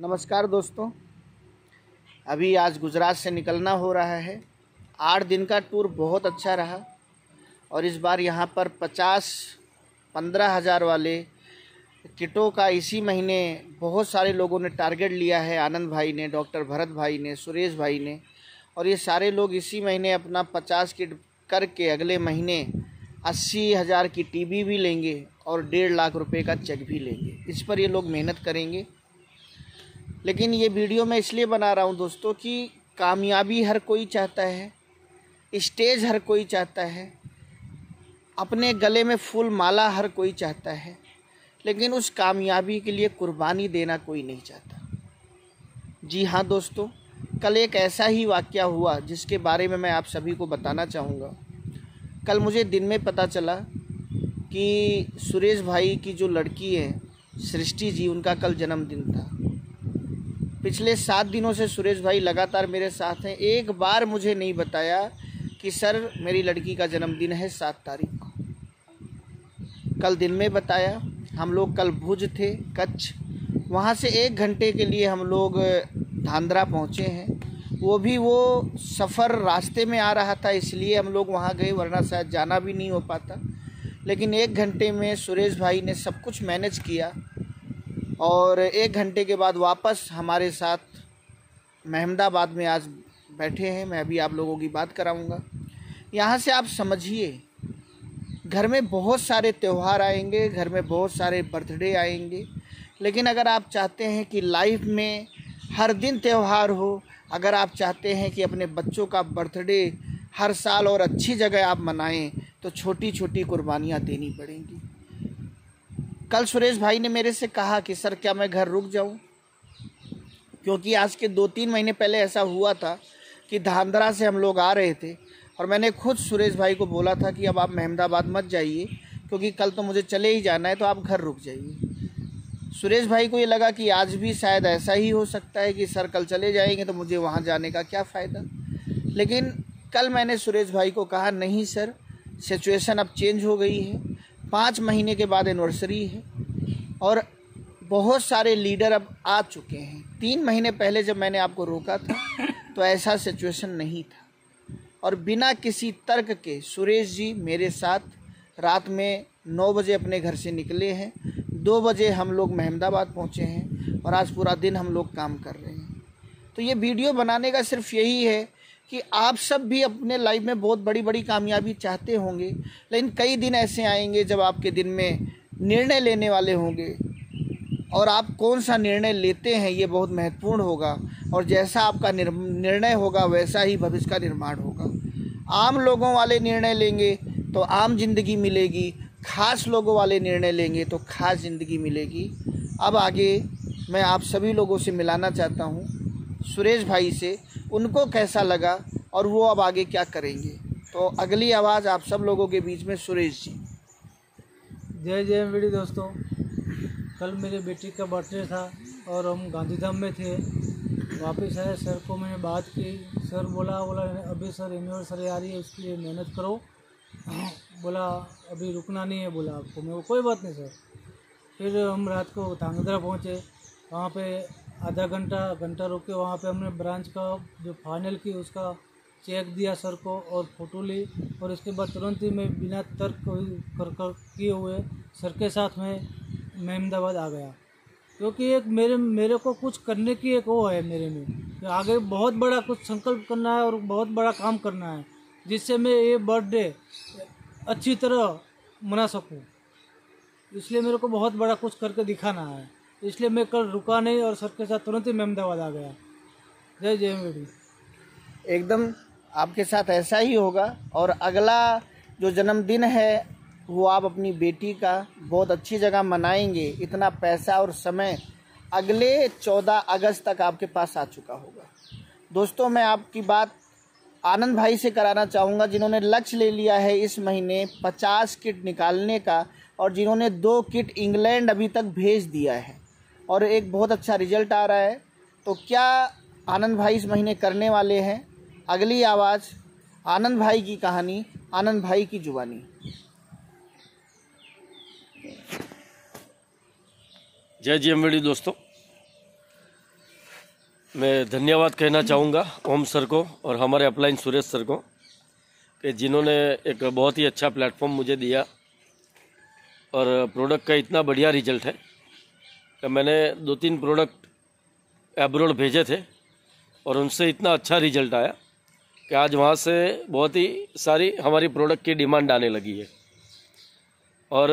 नमस्कार दोस्तों। अभी आज गुजरात से निकलना हो रहा है। आठ दिन का टूर बहुत अच्छा रहा और इस बार यहाँ पर पचास, पंद्रह हज़ार वाले किटों का इसी महीने बहुत सारे लोगों ने टारगेट लिया है। आनंद भाई ने, डॉक्टर भरत भाई ने, सुरेश भाई ने और ये सारे लोग इसी महीने अपना पचास किट करके अगले महीने अस्सी हज़ार की टीवी भी लेंगे और डेढ़ लाख रुपए का चेक भी लेंगे। इस पर ये लोग मेहनत करेंगे। लेकिन ये वीडियो मैं इसलिए बना रहा हूँ दोस्तों कि कामयाबी हर कोई चाहता है, स्टेज हर कोई चाहता है, अपने गले में फूल माला हर कोई चाहता है, लेकिन उस कामयाबी के लिए कुर्बानी देना कोई नहीं चाहता। जी हाँ दोस्तों, कल एक ऐसा ही वाक्य हुआ जिसके बारे में मैं आप सभी को बताना चाहूँगा। कल मुझे दिन में पता चला कि सुरेश भाई की जो लड़की है, सृष्टि जी, उनका कल जन्मदिन था। पिछले सात दिनों से सुरेश भाई लगातार मेरे साथ हैं। एक बार मुझे नहीं बताया कि सर, मेरी लड़की का जन्मदिन है सात तारीख को। कल दिन में बताया। हम लोग कल भुज थे, कच्छ। वहाँ से एक घंटे के लिए हम लोग धांधरा पहुँचे हैं। वो भी वो सफ़र रास्ते में आ रहा था, इसलिए हम लोग वहाँ गए, वरना शायद जाना भी नहीं हो पाता। लेकिन एक घंटे में सुरेश भाई ने सब कुछ मैनेज किया। और एक घंटे के बाद वापस हमारे साथ महमदाबाद में आज बैठे हैं। मैं अभी आप लोगों की बात कराऊँगा। यहाँ से आप समझिए, घर में बहुत सारे त्यौहार आएँगे, घर में बहुत सारे बर्थडे आएँगे। लेकिन अगर आप चाहते हैं कि लाइफ में हर दिन त्यौहार हो, अगर आप चाहते हैं कि अपने बच्चों का बर्थडे हर साल और अच्छी जगह आप मनाएँ तो छोटी छोटी कुर्बानियाँ देनी पड़ेंगी। कल सुरेश भाई ने मेरे से कहा कि, सर, क्या मैं घर रुक जाऊँ? क्योंकि आज के दो तीन महीने पहले ऐसा हुआ था कि धांधरा से हम लोग आ रहे थे और मैंने खुद सुरेश भाई को बोला था कि, अब आप महमदाबाद मत जाइए, क्योंकि कल तो मुझे चले ही जाना है तो आप घर रुक जाइए। सुरेश भाई को ये लगा कि आज भी शायद ऐसा ही हो सकता है कि, सर, कल चले जाएँगे तो मुझे वहाँ जाने का क्या फ़ायदा? लेकिन कल मैंने सुरेश भाई को कहा, नहीं, सर, सिचुएशन अब चेंज हो गई है। पाँच महीने के बाद एनिवर्सरी है और बहुत सारे लीडर अब आ चुके हैं। तीन महीने पहले जब मैंने आपको रोका था तो ऐसा सिचुएशन नहीं था। और बिना किसी तर्क के सुरेश जी मेरे साथ रात में नौ बजे अपने घर से निकले हैं। दो बजे हम लोग महमदाबाद पहुँचे हैं और आज पूरा दिन हम लोग काम कर रहे हैं। तो ये वीडियो बनाने का सिर्फ़ यही है कि आप सब भी अपने लाइफ में बहुत बड़ी बड़ी कामयाबी चाहते होंगे, लेकिन कई दिन ऐसे आएँगे जब आपके दिन में निर्णय लेने वाले होंगे। और आप कौन सा निर्णय लेते हैं, ये बहुत महत्वपूर्ण होगा। और जैसा आपका निर्णय होगा, वैसा ही भविष्य का निर्माण होगा। आम लोगों वाले निर्णय लेंगे तो आम ज़िंदगी मिलेगी। खास लोगों वाले निर्णय लेंगे तो खास ज़िंदगी मिलेगी। अब आगे मैं आप सभी लोगों से मिलाना चाहता हूँ। सुरेश भाई से, उनको कैसा लगा और वो अब आगे क्या करेंगे? तो अगली आवाज़ आप सब लोगों के बीच में, सुरेश जी। जय जय मेरी दोस्तों। कल मेरे बेटी का बर्थडे था और हम गांधीधाम में थे। वापस आए, सर को मैंने बात की। सर बोला बोला, अभी सर एनिवर्सरी आ रही है उसके लिए मेहनत करो। बोला, अभी रुकना नहीं है, बोला आपको। मैं कोई बात नहीं, सर। फिर हम रात को धांगध्रा पहुँचे। वहाँ पे आधा घंटा घंटा रुके, वहाँ पे हमने ब्रांच का जो फाइनल की, उसका चेक दिया सर को और फ़ोटो ली और इसके बाद तुरंत ही मैं बिना तर्क कर कर किए हुए सर के साथ में मैं अहमदाबाद आ गया। क्योंकि एक मेरे मेरे को कुछ करने की एक वो है मेरे में कि आगे बहुत बड़ा कुछ संकल्प करना है और बहुत बड़ा काम करना है जिससे मैं ये बर्थडे अच्छी तरह मना सकूँ। इसलिए मेरे को बहुत बड़ा कुछ करके दिखाना है। इसलिए मैं कल रुका नहीं और सर के साथ तुरंत ही मैं अहमदाबाद आ गया। जय जय मेरी एकदम आपके साथ ऐसा ही होगा और अगला जो जन्मदिन है, वो आप अपनी बेटी का बहुत अच्छी जगह मनाएँगे। इतना पैसा और समय अगले चौदह अगस्त तक आपके पास आ चुका होगा। दोस्तों, मैं आपकी बात आनंद भाई से कराना चाहूँगा, जिन्होंने लक्ष्य ले लिया है इस महीने पचास किट निकालने का और जिन्होंने दो किट इंग्लैंड अभी तक भेज दिया है। और एक बहुत अच्छा रिज़ल्ट आ रहा है। तो क्या आनंद भाई इस महीने करने वाले हैं? अगली आवाज़, आनंद भाई की कहानी, आनंद भाई की जुबानी। जय जी अम्बेडी दोस्तों। मैं धन्यवाद कहना चाहूँगा ओम सर को और हमारे अपलाइन सुरेश सर को कि जिन्होंने एक बहुत ही अच्छा प्लेटफॉर्म मुझे दिया और प्रोडक्ट का इतना बढ़िया रिज़ल्ट है। मैंने दो तीन प्रोडक्ट एब्रोड भेजे थे और उनसे इतना अच्छा रिज़ल्ट आया कि आज वहाँ से बहुत ही सारी हमारी प्रोडक्ट की डिमांड आने लगी है। और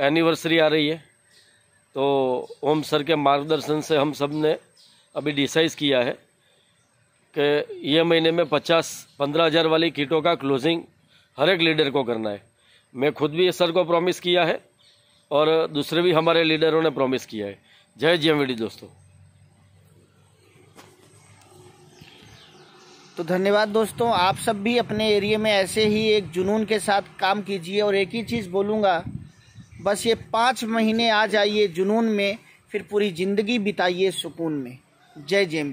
एनिवर्सरी आ रही है तो ओम सर के मार्गदर्शन से हम सबने अभी डिसाइड किया है कि ये महीने में पचास, पंद्रह हज़ार वाली किटों का क्लोजिंग हर एक लीडर को करना है। मैं खुद भी सर को प्रॉमिस किया है और दूसरे भी हमारे लीडरों ने प्रॉमिस किया है। जय जी दोस्तों। तो धन्यवाद दोस्तों, आप सब भी अपने एरिया में ऐसे ही एक जुनून के साथ काम कीजिए। और एक ही चीज़ बोलूँगा, बस ये पाँच महीने आ जाइए जुनून में, फिर पूरी ज़िंदगी बिताइए सुकून में। जय जेम